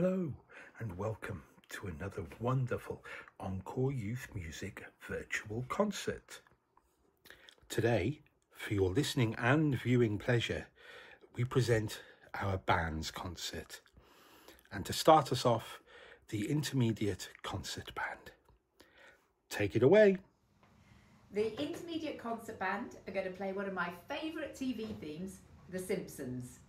Hello and welcome to another wonderful Encore Youth Music virtual concert. Today, for your listening and viewing pleasure, we present our band's concert. And to start us off, the Intermediate Concert Band. Take it away. The Intermediate Concert Band are going to play one of my favourite TV themes, The Simpsons.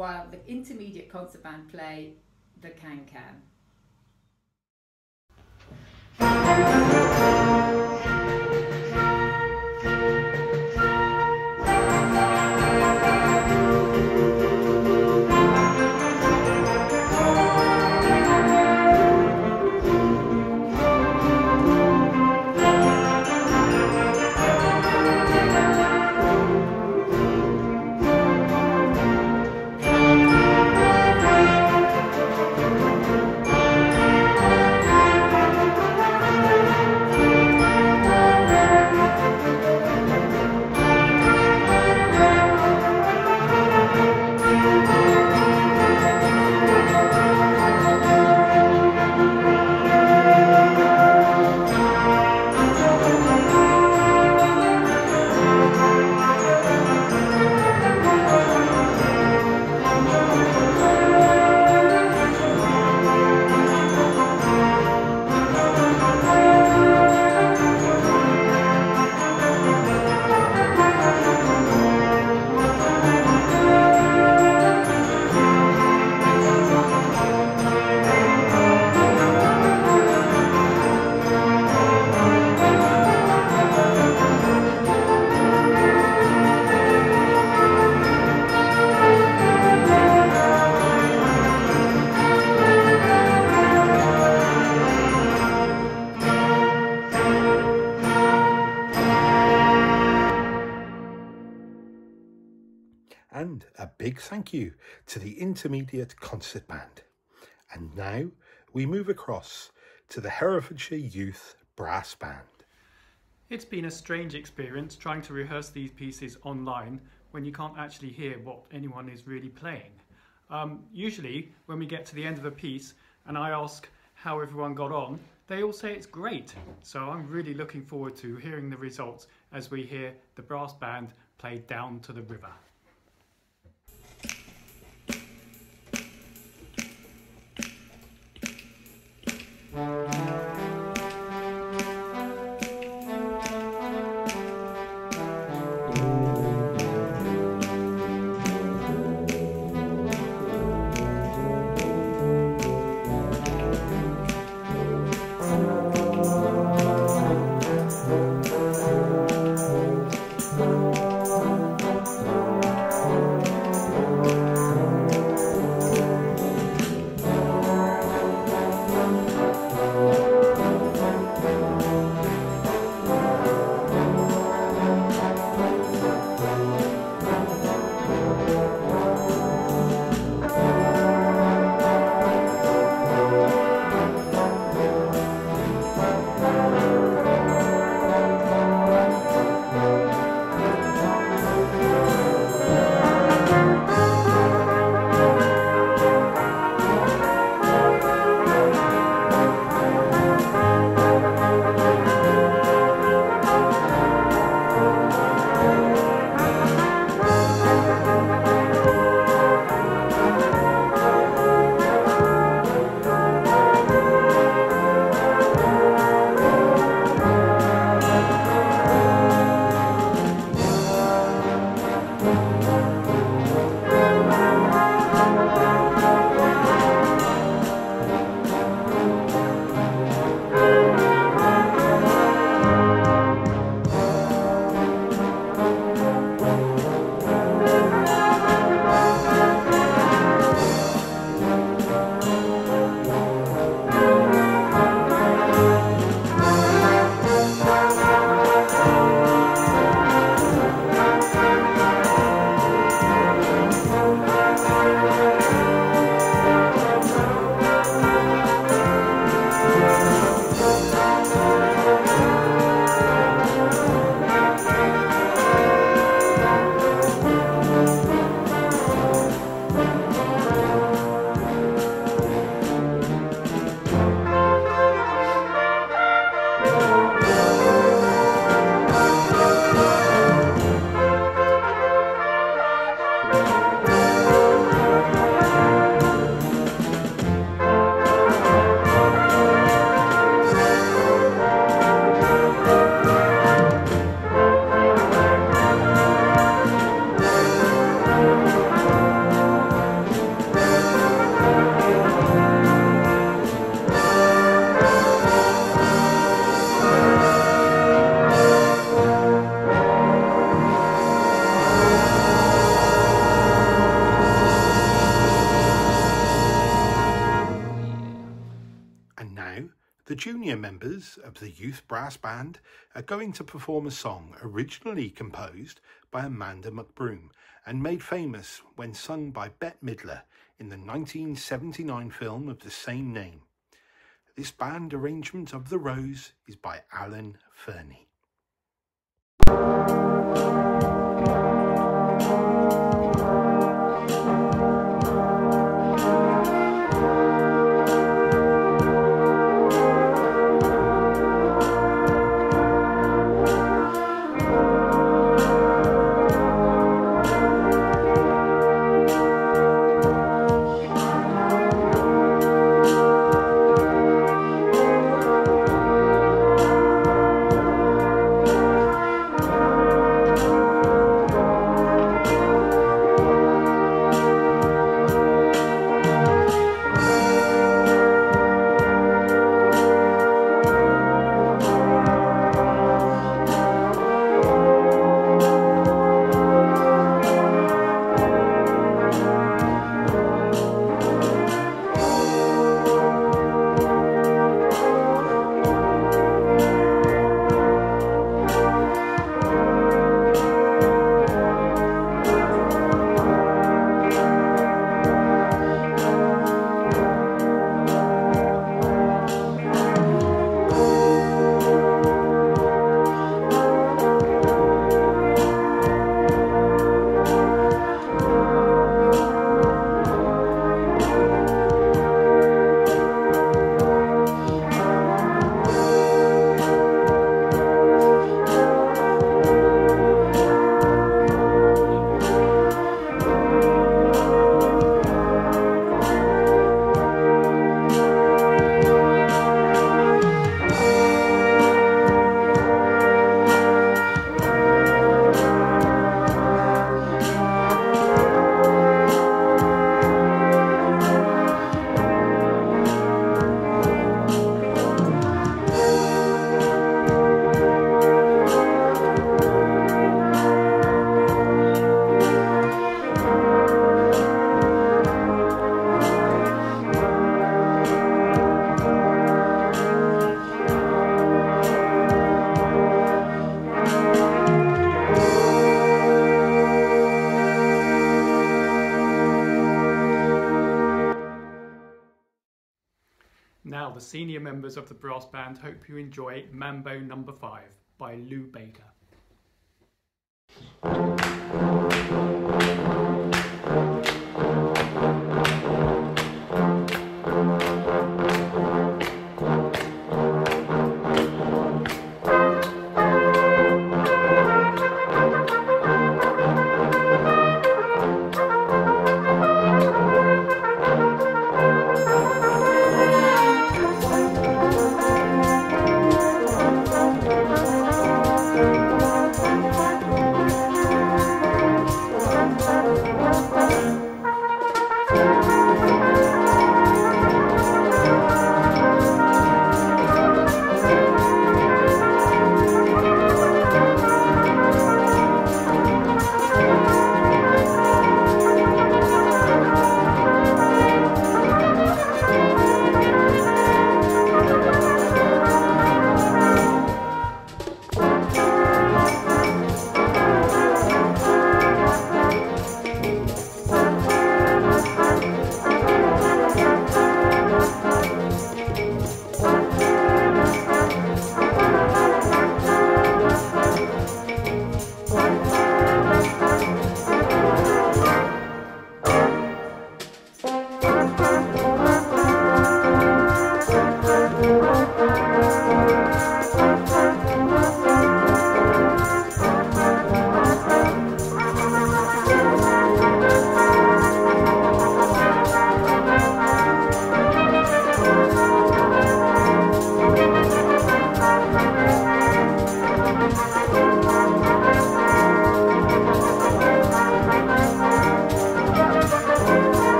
While the Intermediate Concert Band play the Can Can. Intermediate Concert Band. And now we move across to the Herefordshire Youth Brass Band. It's been a strange experience trying to rehearse these pieces online when you can't actually hear what anyone is really playing. Um, usually, when we get to the end of a piece and I ask how everyone got on, they all say it's great. So I'm really looking forward to hearing the results as we hear the brass band play Down to the River. Members of the youth brass band are going to perform a song originally composed by Amanda McBroom and made famous when sung by Bette Midler in the 1979 film of the same name. This band arrangement of The Rose is by Alan Fernie. Members of the brass band hope you enjoy Mambo Number no. 5 by Lou Bega.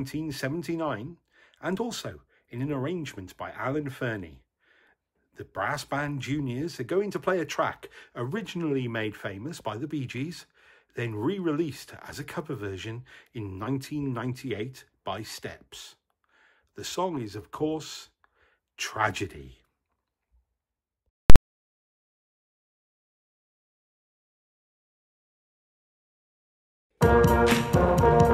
1979 and also in an arrangement by Alan Fernie. The brass band juniors are going to play a track originally made famous by the Bee Gees, then re released as a cover version in 1998 by Steps. The song is, of course, Tragedy. It's all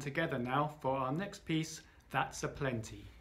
together now for our next piece, That's a Plenty.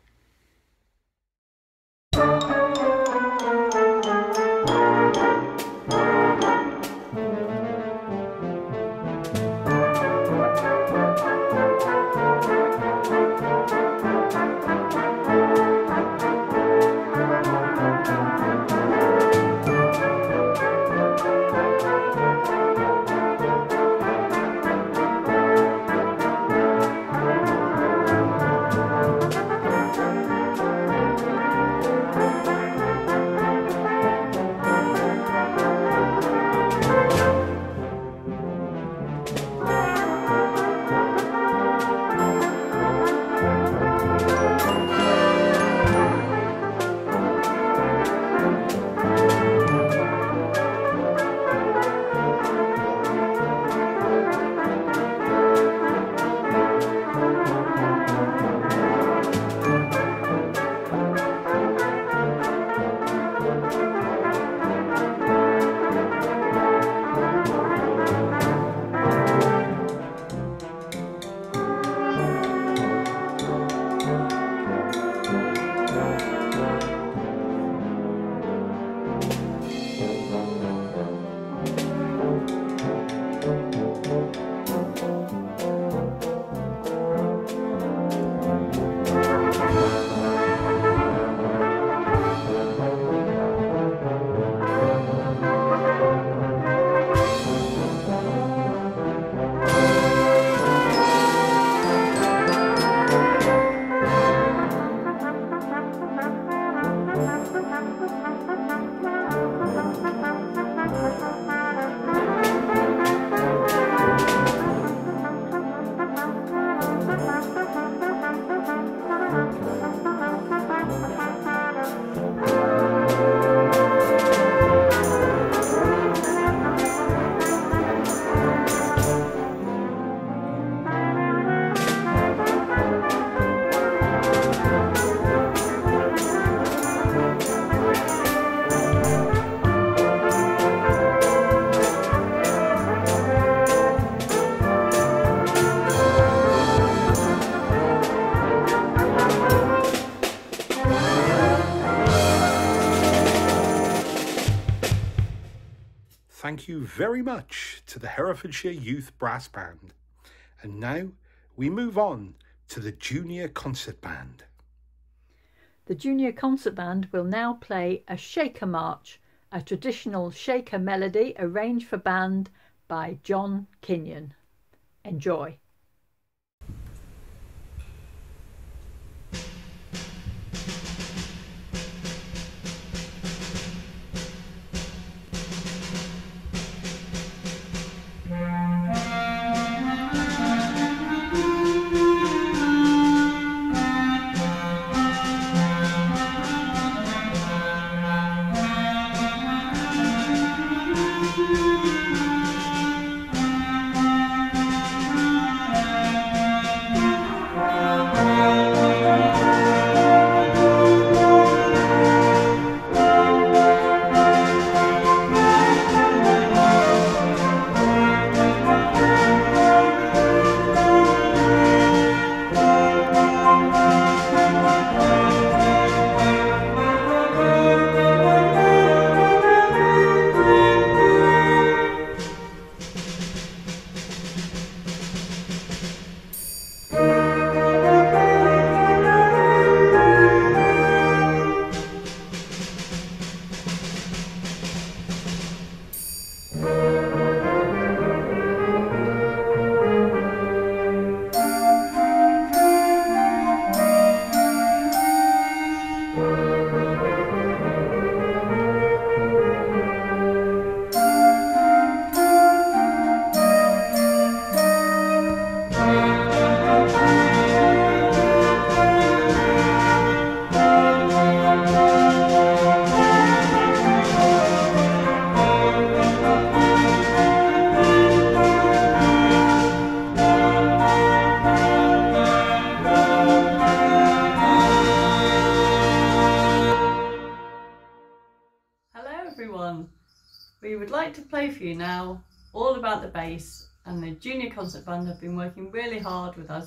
You very much to the Herefordshire Youth Brass Band. And now we move on to the Junior Concert Band. The Junior Concert Band will now play a Shaker March, a traditional Shaker melody arranged for band by John Kinyon. Enjoy.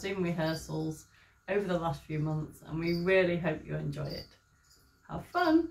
Zoom rehearsals over the last few months and we really hope you enjoy it. Have fun!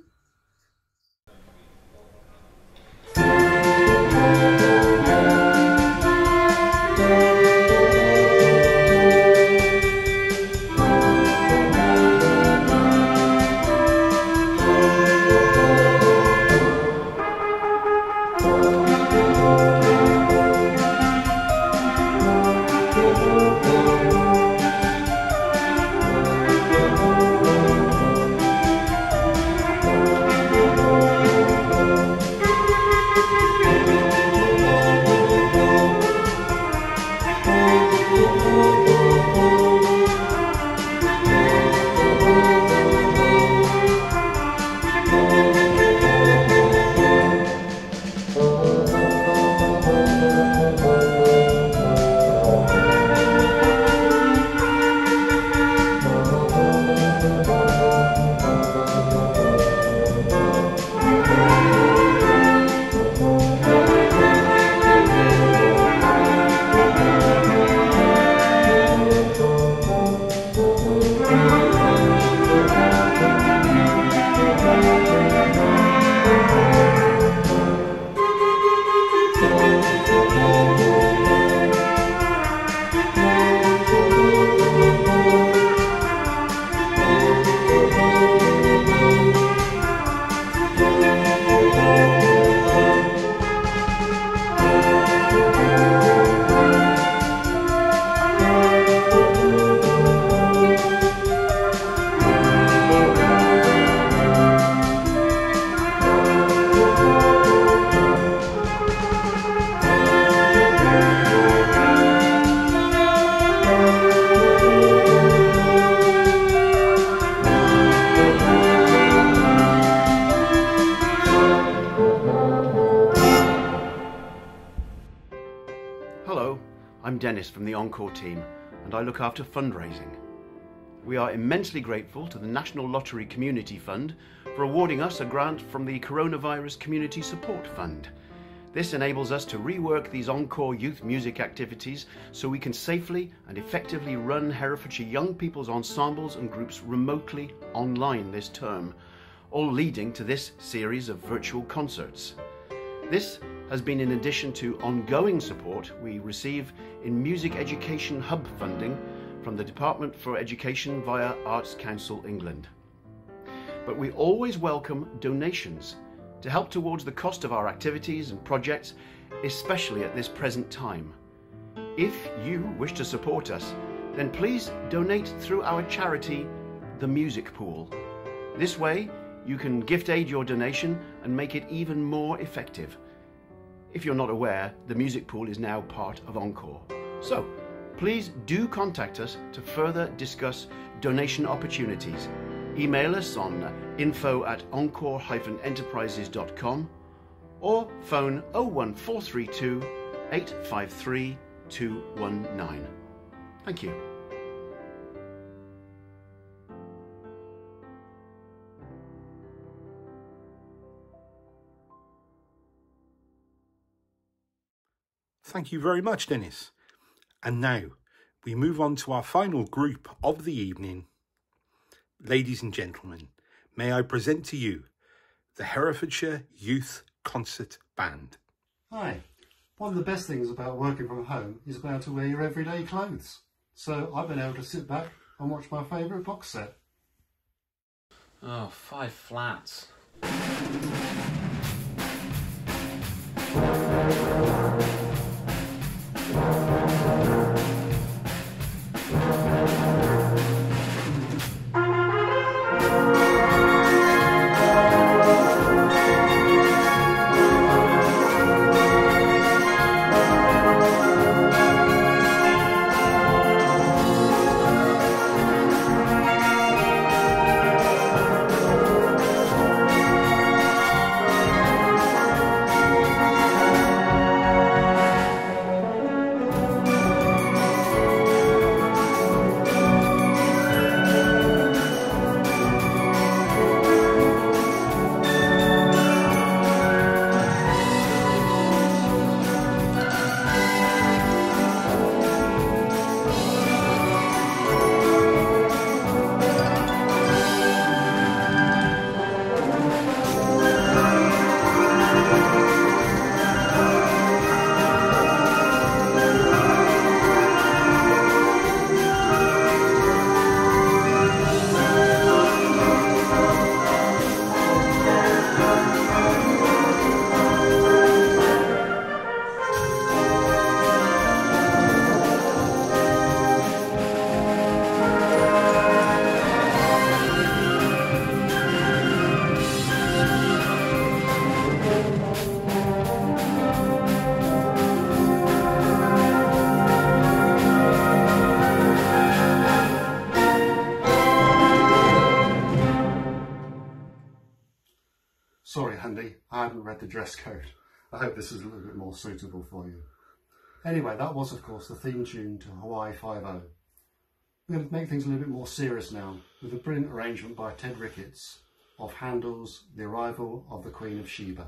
And I look after fundraising. We are immensely grateful to the National Lottery Community Fund for awarding us a grant from the Coronavirus Community Support Fund. This enables us to rework these Encore youth music activities so we can safely and effectively run Herefordshire young people's ensembles and groups remotely online this term, all leading to this series of virtual concerts. This has been in addition to ongoing support we receive in Music Education Hub funding from the Department for Education via Arts Council England. But we always welcome donations to help towards the cost of our activities and projects, especially at this present time. If you wish to support us, then please donate through our charity, The Music Pool. This way, you can gift aid your donation and make it even more effective. If you're not aware, the Music Pool is now part of Encore. So, please do contact us to further discuss donation opportunities. Email us on info at encore-enterprises.com or phone 01432 853 219. Thank you. Thank you very much, Dennis. And now we move on to our final group of the evening. Ladies and gentlemen, may I present to you the Herefordshire Youth Concert Band. Hi. One of the best things about working from home is being able to wear your everyday clothes. So I've been able to sit back and watch my favourite box set. Oh, five flats. Dress code. I hope this is a little bit more suitable for you. Anyway, that was, of course, the theme tune to Hawaii 5 We're going to make things a little bit more serious now with a brilliant arrangement by Ted Ricketts of Handel's The Arrival of the Queen of Sheba.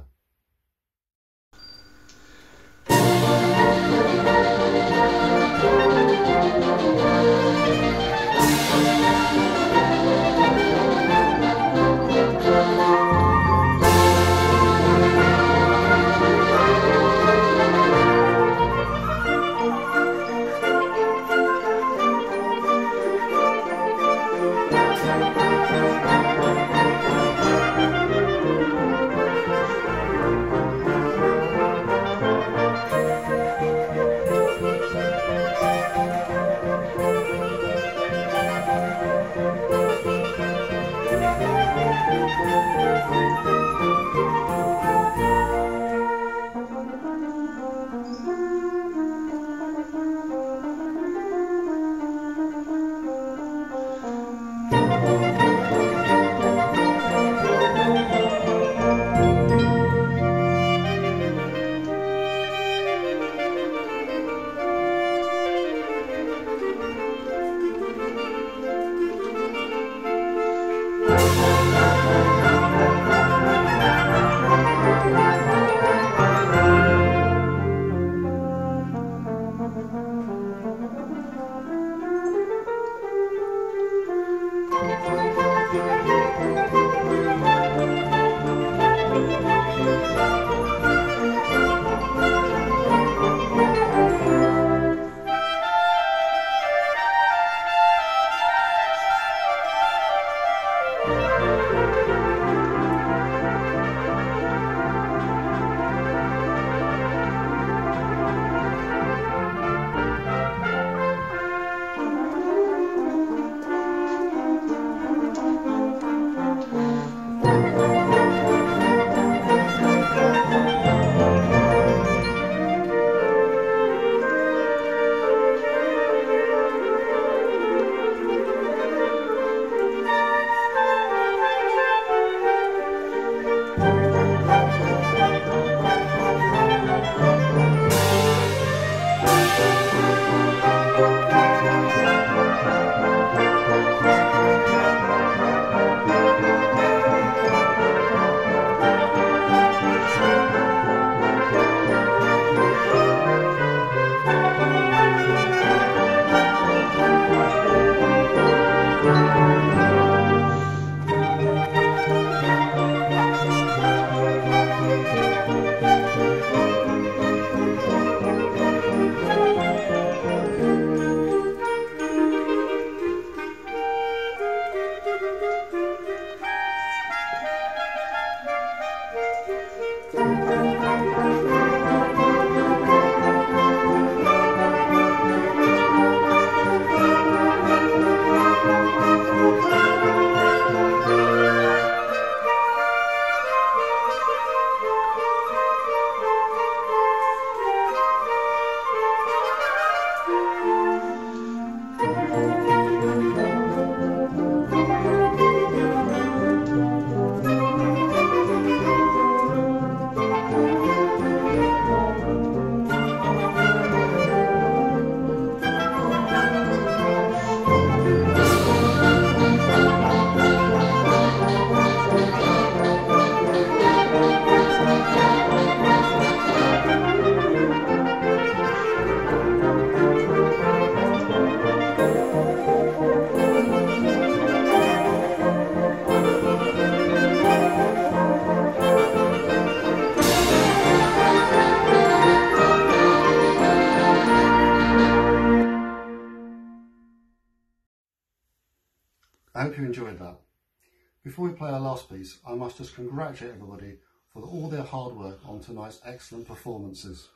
Before we play our last piece, I must just congratulate everybody for all their hard work on tonight's excellent performances.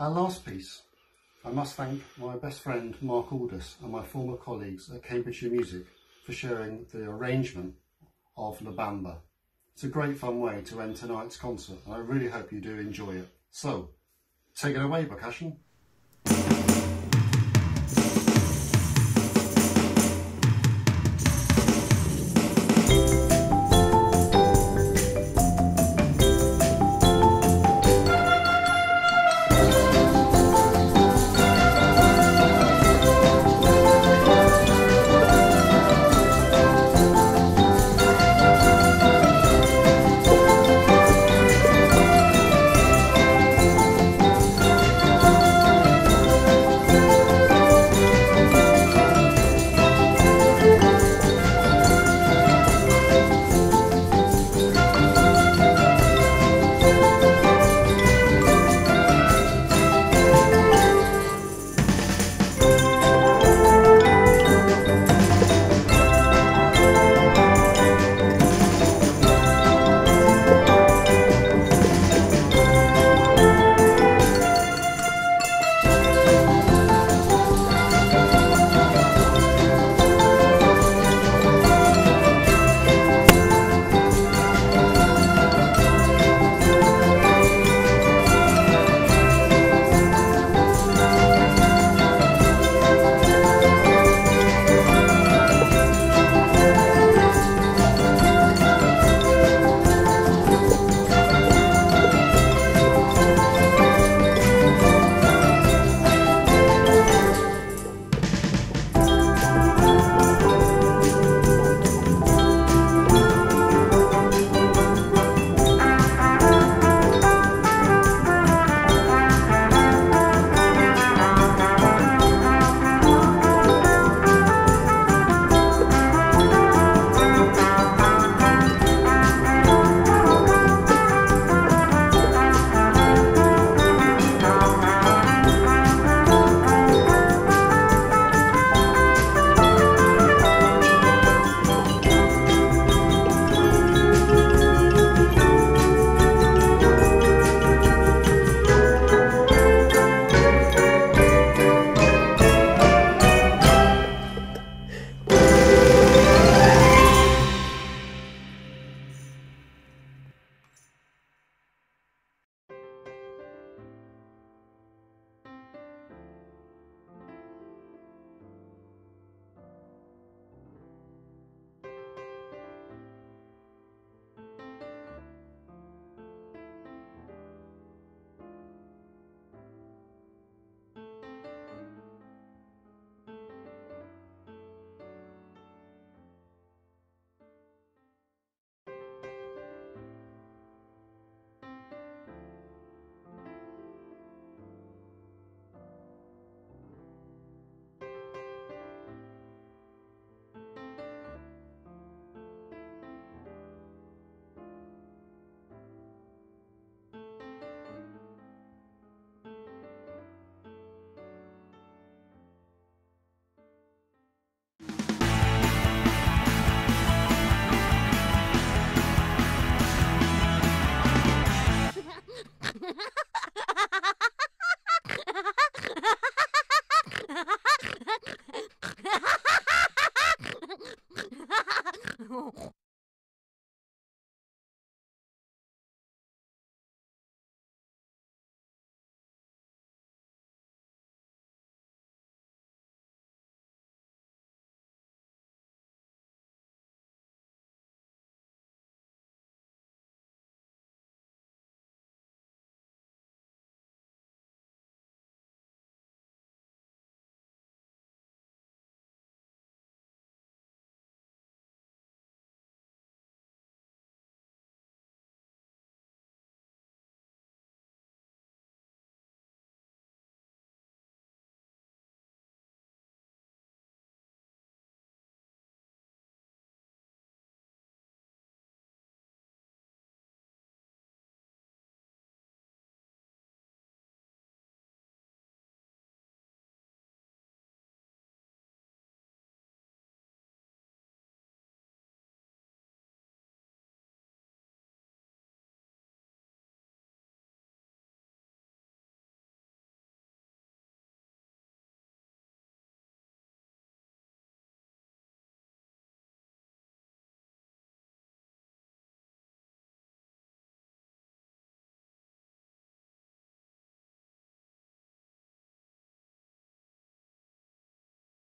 Our last piece, I must thank my best friend Mark Aldous and my former colleagues at Cambridgeshire Music for sharing the arrangement of La Bamba. It's a great fun way to end tonight's concert and I really hope you do enjoy it. So, take it away percussion.